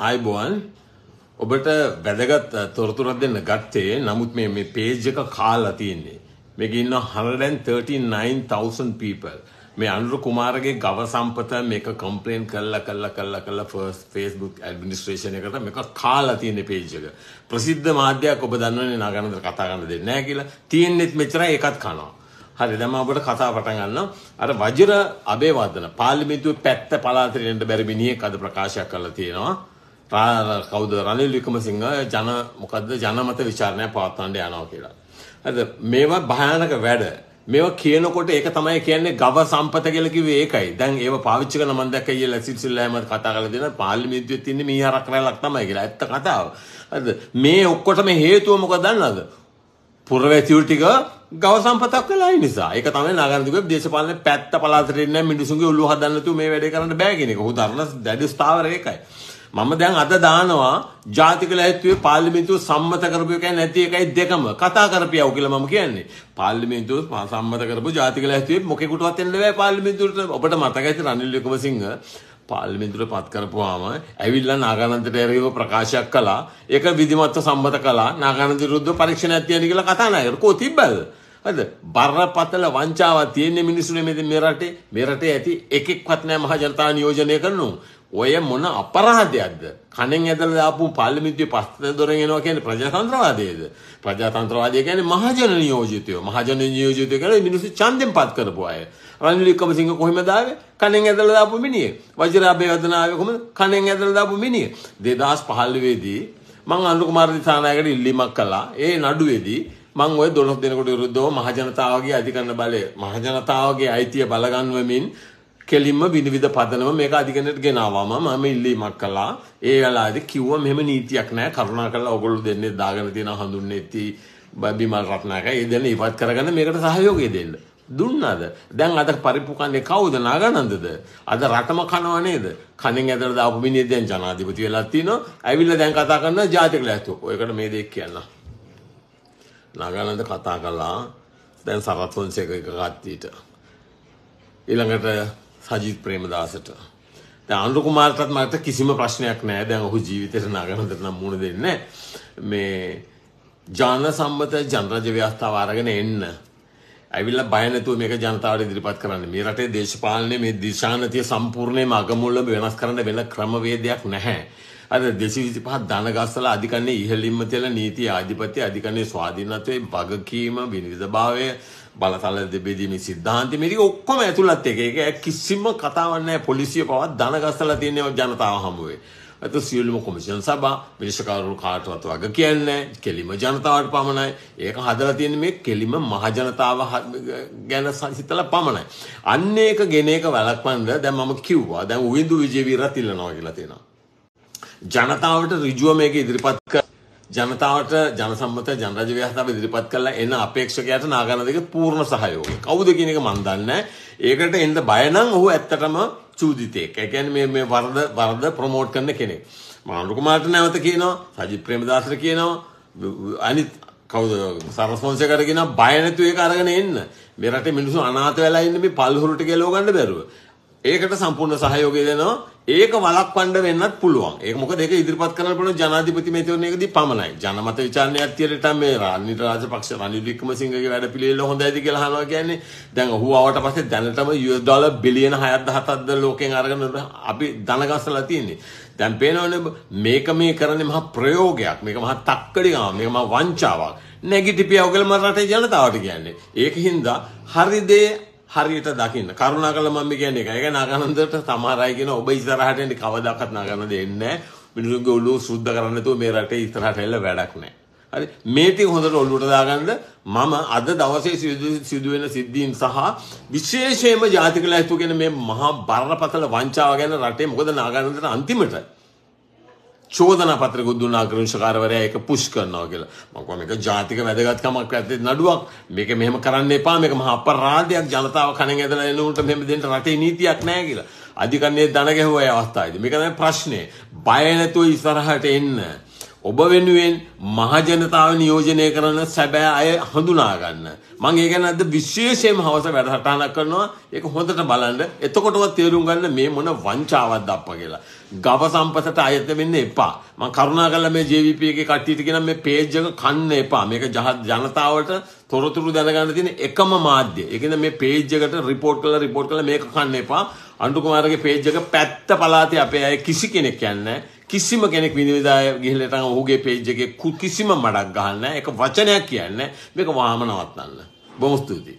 ආයිබෝන් ඔබට වැදගත් තොරතුරක් දෙන්න ගත්තේ නමුත් මේ මේ පේජ් එක කාලා තියෙන්නේ. මේක ඉන්න 139000 people. මේ අනුර කුමාරගේ ගව සම්පත මේක කම්ප්ලේන් කරලා කරලා කරලා කරලා ෆර්ස්ට් Facebook ඇඩ්මිනිස්ට්‍රේෂන් එකට මේක කාලා තියෙන පේජ් එක. ප්‍රසිද්ධ මාධ්‍යයක් ඔබ දන්නවනේ නාගනන්ද කතා කරන්න දෙන්නේ නැහැ කියලා. තියෙන්නෙත් මෙච්චරයි ඒකත් කනවා. හරි දැන් මම ඔබට කතා පටන් ගන්නවා. අර වජිර අබේවර්ධන පාර්ලිමේන්තුවේ පැත්ත පළාතට එන්න බැරි මිනිහෙක් අද ප්‍රකාශයක් කරලා තියෙනවා. කවුද රනිල් වික්‍රමසිංහ ජන මොකද්ද ජනමත විචාරණයක් පවත්වන්න යනවා කියලා. හරිද මේවා භයානක වැඩ. මේවා කියනකොට ඒක තමයි කියන්නේ ගව සම්පත කියලා කිව්වේ ඒකයි. දැන් ඒව පාවිච්චි කරන මම දැක්ක ඊයේ ලසිත් සිල්ලා අහමද් කතා කරලා දෙන පාර්ලිමේන්තුවේ තියෙන මීහරක් රැලක් තමයි කියලා. ඇත්ත කතාව. හරිද මේ ඔක්කොටම හේතුව මොකද දන්නවද? පුරවැසියෝ ටික ගව සම්පතක් වෙලා නිසා. ඒක තමයි නාගරික දේශපාලනේ පැත්ත පළාතට ඉන්න මිනිසුන්ගේ ඔළුව හදන්න තු මේ වැඩේ කරන්න බෑ කියන එක. ඔහු දරන දැඩි ස්ථාවරය ඒකයි. මම දැන් අද දානවා ජාතික ලැයිස්තුවේ පාර්ලිමේන්තුව සම්මත කරපු එකයි නැති එකයි දෙකම කතා කරපියව කියලා මම කියන්නේ. පාර්ලිමේන්තුව සම්මත කරපු ජාතික ලැයිස්තුවේ මොකෙකුටවත් එන්න බෑ පාර්ලිමේන්තුවට. ඔබට මතකයි රනිල් වික්‍රමසිංහ පාර්ලිමේන්තුවට පත් කරපුවාම ඇවිල්ලා නාගානන්දට එරෙහිව ප්‍රකාශයක් කළා. ඒක විධිමත්ව සම්මත කළා. නාගානන්ද විරුද්ධ පරීක්ෂණයක් තියන කියලා කතා නැහැ. කො තිබ්බද? හරිද? බරපතල වංචාවක් තියෙන මිනිස්සුනේ මේ රටේ. මේ රටේ ඇති එකෙක්වත් නැහැ මහ ජනතාව නියෝජනය කරනු. ඔය මොන අපරාධයක්ද? කණෙන් ඇදලා දාපු පාර්ලිමේන්තුවේ පස්තන දොරෙන් එනවා කියන්නේ ප්‍රජාතන්ත්‍රවාදයේද? ප්‍රජාතන්ත්‍රවාදය කියන්නේ මහජන නියෝජිතයෝ. මහජන නියෝජිතයෝ කියන්නේ මිනිස්සු ඡන්දෙන් පත් කරපු අය. රනිල් වික්‍රමසිංහ කොහෙමද ආවේ? කණෙන් ඇදලා දාපු මිනිහෙක්. වජිරාබේ වදන ආවේ කොහොමද? කණෙන් ඇදලා දාපු මිනිහෙක්. 2015 දී මං අනුර කුමාර දිසානායකට ඉල්ලීමක් කළා. ඒ නඩුවේදී මං ওই 12 දෙනෙකුට විරුද්ධව මහජනතාවගේ අධිකරණ බලය මහජනතාවගේ අයිතිය බලගන්වමින් කෙලින්ම විනිවිද පදනම මේක අධිකරණයට ගෙනාවම මම ඉල්ලීමක් කළා. ඒ වෙලාවේදී කිව්වා මෙහෙම නීතියක් නැහැ. කරුණාකරලා ඔයගොල්ලෝ දෙන්නේ දාගෙන තියෙන හඳුන්නෙති බිමල් රත්නායක ඒ දෙන්න ඉවත් කරගන්න මේකට සහයෝගය දෙන්න. දුන්නාද? දැන් අද පරිප්පු කන්නේ කවුද? නාගානන්දද? අද රටම කනව නේද? කණෙන් ඇදලා දාපු මිනිහ දැන් ජනාධිපති වෙලා තිනවා. ඇවිල්ලා දැන් කතා කරනවා ජාතික ලැස්තුව. ඔයකට මේ දෙයක් කියන්න. නාගානන්ද කතා කළා. දැන් සරත් ෆොන්සේක එක කට්ටියට. ඊළඟට සජිත් ප්‍රේමදාසට. දැන් අනුර කුමාරටත් මට කිසිම ප්‍රශ්නයක් නැහැ. දැන් ඔහු ජීවිතේට නාගානන්දට නම් මුණ දෙන්නේ මේ ජාන සම්මත ජනරජ ව්‍යවස්ථාව අරගෙන එන්න ඇවිල්ලා බය නැතුව මේක ජනතාවට ඉදිරිපත් කරන්න. මේ රටේ දේශපාලනයේ මේ දිශානතිය සම්පූර්ණයෙන්ම අගමුල්ලම වෙනස් කරන්න වෙන ක්‍රමවේදයක් නැහැ. අද 225 ධන ගස්සලා අධිකරණයේ ඉහළින්ම තියලා නීති ආධිපත්‍ය අධිකරණයේ ස්වාධීනත්වයේ වගකීම විනිවිදභාවය බලතල දෙබෙදීමේ සිද්ධාන්ත මේක ඔක්කොම ඇතුළත් එක. ඒක කිසිම කතාවක් නැහැ. පොලිසිය පවත් ධන ගස්සලා තියෙන ජනතාව හමුවේ. අත සියලුම කොමිෂන් සභා මිනිස්කවරු කාටවත් වග කියන්නේ කෙලිම ජනතාවට පමණයි. ඒක හදලා තියෙන්නේ මේ කෙලිම මහ ජනතාව ගැන හිතලා පමණයි. අන්න ඒක ගෙන එක වළක්වන්න දැන් මම කිව්වා. දැන් උවින්දු විජේවීරත් ඉල්ලනවා කියලා තියෙනවා. ජනතාවට ඍජුව මේක ඉදිරිපත් කර ජනතාවට ජනසම්මත ජනරජ ව්‍යවස්ථාව ඉදිරිපත් කළා එන අපේක්ෂකයාට නාගරණදගේ පූර්ණ සහයෝගය. කවුද කියන එක මන් දන්නේ ඒකට එන්න බය නම් ඔහු ඇත්තටම චූදිතයෙක්. ඒ කියන්නේ මේ මේ වරද වරද ප්‍රොමෝට් කරන කෙනෙක්. මානු කුමාරට නැවත කියනවා, සජිත් ප්‍රේමදාසට කියනවා, අනිත් කවුද සරස් ෆොන්සේකට කියනවා බය නැතුව ඒක අරගෙන එන්න. මේ රටේ මිනිස්සු අනාථ වෙලා ඉන්නේ මේ පල්හුරු ටික එලව ගන්න බැරුව. ඒකට සම්පූර්ණ සහයෝගය දෙනවා. ඒක වළක්වන්න වෙන්නත් පුළුවන්. ඒක මොකද ඒක ඉදිරිපත් කරන්න පුළුවන් ජනාධිපති මේතෝරණයකදී පමණයි. ජනමත විචාරණයක් තියරට මේ රනිල් රාජපක්ෂ රනිල් වික්‍රමසිංහගේ වැඩ පිළිවෙල හොඳයිද කියලා අහනවා කියන්නේ දැන් ඔහු ආවට පස්සේ දැනටම US ඩොලර් බිලියන 6ක් 17ක්ද ලෝකෙන් අරගෙන අපි ධන ගස්සලා තියෙන්නේ. දැන් පේනවනේ මේක මේ කරන්නේ මහා ප්‍රයෝගයක්. මේක මහා තක්කඩිකම. මේක මහා වංචාවක්. නැගිටිපියව කියලා මම රටේ ජනතාවට කියන්නේ. ඒකින්ද හරි දේ හරියට දකින්න. කරුණාකරලා මම කියන්නේ ඒකයි. ඒක නාගානන්දට සමහර අය කියන ඔබ ඉස්සරහට එන්නේ කවදාකවත් නාගානන්ද එන්නේ නැහැ. මිනිසුන්ගේ ඔළුව සුද්ධ කරන්න නැතුව මේ රටේ ඉස්සරහට එල්ල වැඩක් නැහැ. හරි මේ ටික හොඳට ඔළුවට දාගන්න මම අද දවසේ සිදුවෙන සිද්ධීන් සහ විශේෂයෙන්ම ජාතික ලැයිස්තුව කියන මේ මහා බරපතල වංචාව ගැන රටේ මොකද නාගානන්දට අන්තිමට චෝදනා පත්‍රකුත් දුන්නා කෘෂිකාරවරයා ඒක පුෂ් කරනවා කියලා. මම කිව්වා මේක ජාතික වැදගත්කමක් ඇත්තේ නඩුවක්. මේක මෙහෙම කරන්න එපා. මේක මහා අපරාධයක් ජනතාව කණෙන් ඇදලා එන උන්ට මෙහෙම දෙන්න රටේ නීතියක් නැහැ කියලා. අධිකරණයේ දන ගැහුවා ඒ අවස්ථාවේදී. මේක තමයි ප්‍රශ්නේ. බය නැතුව ඉස්සරහට එන්න. ඔබ වෙනුවෙන් මහජනතාව නියෝජනය කරන සැබෑ අය හඳුනා ගන්න. මම ඒ ගැන අද විශේෂයෙන්ම හවස වැඩසටහනක් කරනවා. ඒක හොඳට බලන්න. එතකොටවත් තේරුම් ගන්න මේ මොන වංචාවක්ද අප්පා කියලා. ගව සම්පතට අයත වෙන්න එපා. මම කරුණාකරලා මේ JVP එකේ කට්ටියට කියන මේ පේජ් එක කන්න එපා. මේක ජනතාවට තොරතුරු දැනගන්න තියෙන එකම මාධ්‍ය. ඒකෙන්ද මේ පේජ් එකට රිපෝට් කරලා රිපෝට් කරලා මේක කන්න එපා. අඬු කුමාරගේ පේජ් එක පැත්ත පළාතේ අපේ අය කිසි කෙනෙක් කියන්නේ කිසිම කෙනෙක් විනිවිදාය ගිහිල්ලට ඔහුගේ පේජ් එකේ කිසිම මඩක් ගහන්නේ නැහැ. ඒක වචනයක් කියන්නේ මේක වහම නවත්තන්න. බොහොම ස්තුතියි.